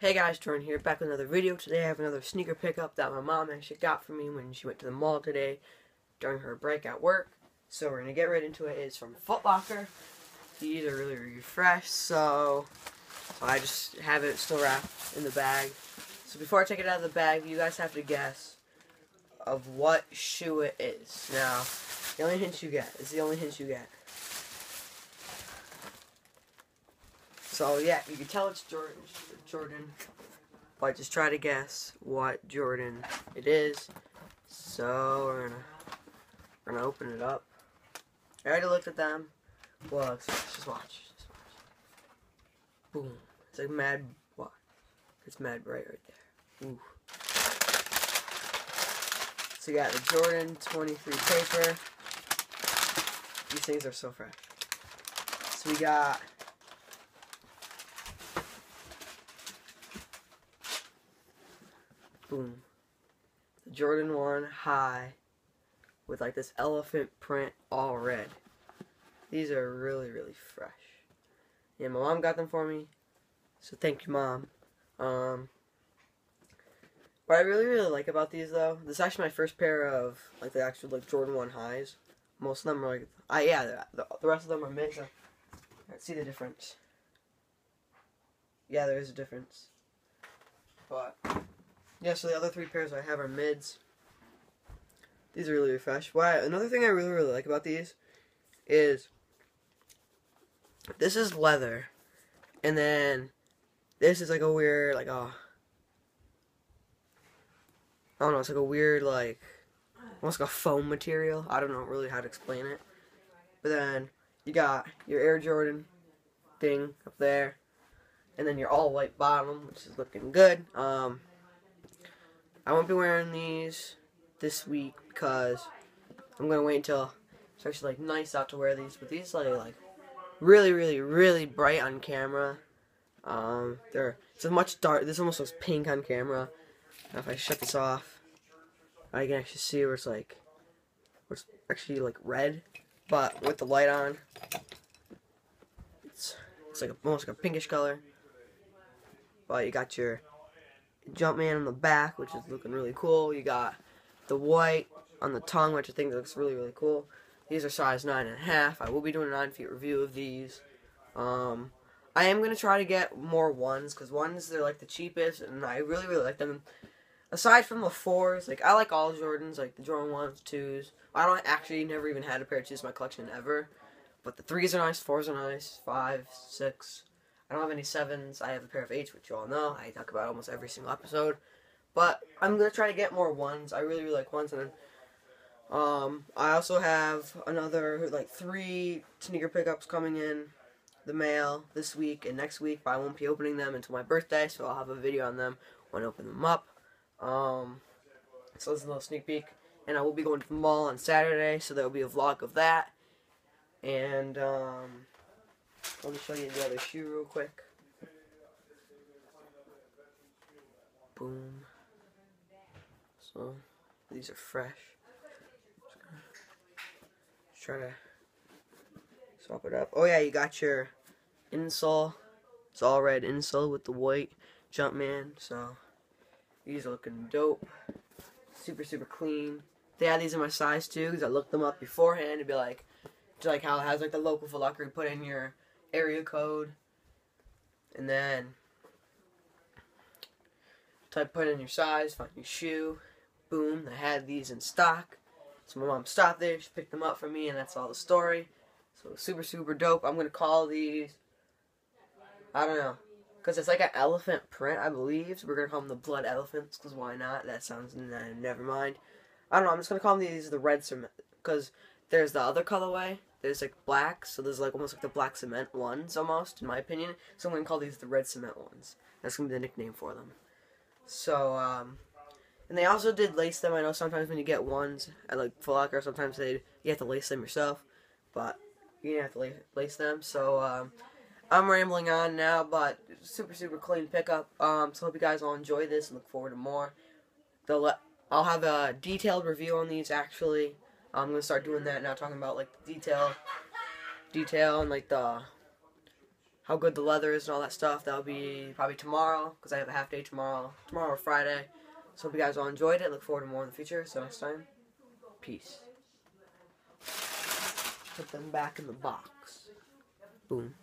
Hey guys, Jordan here, back with another video. Today I have another sneaker pickup that my mom actually got for me when she went to the mall today during her break at work. So we're going to get right into it. It's from Foot Locker. These are really, fresh, so, so I just have it still wrapped in the bag. So before I take it out of the bag, you guys have to guess of what shoe it is. Now, the only hint you get is the only hint you get. So yeah, you can tell it's Jordan. Jordan. But just try to guess what Jordan it is. So we're gonna we're gonna open it up. I already looked at them. Let's just watch. Just watch. Boom. It's like mad. What? It's mad bright right there. Ooh. So you got the Jordan 23 paper. These things are so fresh. So we got boom. The Jordan 1 high with like this elephant print all red. These are really, really fresh. Yeah, my mom got them for me. So thank you, mom. Um, what I really, really like about these though, this is actually my first pair of like the actual like Jordan 1 highs. Most of them are like, I yeah, the, the rest of them are mid. So, let's see the difference. Yeah, there is a difference. But yeah, so the other three pairs I have are mids. These are really fresh. Why? Another thing I really really like about these is this is leather, and then this is like a weird like oh I don't know. It's like a weird like almost like a foam material. I don't know really how to explain it. But then you got your Air Jordan thing up there, and then your all white bottom, which is looking good. Um, I won't be wearing these this week because I'm gonna wait until it's actually like nice out to wear these. But these are like really, really, really bright on camera. Um, they're it's much dark. This almost looks pink on camera. Now if I shut this off, I can actually see where it's like, where it's actually like red, but with the light on, it's it's like a, almost like a pinkish color. But you got your Jumpman on the back, which is looking really cool. You got the white on the tongue, which I think looks really, really cool. These are size 9.5. I will be doing a 9 feet review of these. Um, I am going to try to get more ones, because ones, they're like the cheapest, and I really, really like them. Aside from the fours, like, I like all Jordans, like the Jordan 1s, 2s. I don't actually never even had a pair of 2s in my collection ever. But the 3s are nice, 4s are nice, 5, 6, I don't have any sevens. I have a pair of eights, which you all know. I talk about almost every single episode. But I'm gonna try to get more ones. I really, really like ones, and then um, I also have another like three sneaker pickups coming in the mail this week and next week. But I won't be opening them until my birthday, so I'll have a video on them when I open them up. Um, so this is a little sneak peek, and I will be going to the mall on Saturday, so there will be a vlog of that. And um, me show you the other shoe real quick. Boom. So, these are fresh. Just try to swap it up. Oh yeah, you got your insole. It's all red insole with the white Jumpman. So, these are looking dope. Super, super clean. They had these in my size too, because I looked them up beforehand to be like, like how it has like the local you put in your area code, and then type put in your size, find your shoe. Boom, I had these in stock. So my mom stopped there, she picked them up for me, and that's all the story. So super, super dope. I'm gonna call these. I don't know. Because it's like an elephant print, I believe. So we're to call them the blood elephants. Because why not? That sounds. Never mind. I don't know. I'm just to call them these the red. Because there's the other colorway there's like black, so there's like almost like the black cement ones almost, in my opinion. So I'm gonna call these the red cement ones. That's gonna be the nickname for them. So, um, and they also did lace them. I know sometimes when you get ones at like Foot Locker, sometimes they you have to lace them yourself, but you didn't have to lace, lace them. So, um, I'm rambling on now, but super super clean pickup. Um, so hope you guys all enjoy this and look forward to more. They'll I'll have a detailed review on these actually. I'm gonna start doing that now, talking about like the detail, detail, and like the how good the leather is and all that stuff. That'll be probably tomorrow because I have a half day tomorrow, tomorrow or Friday. So hope you guys all enjoyed it. Look forward to more in the future. So next time, peace. Put them back in the box. Boom.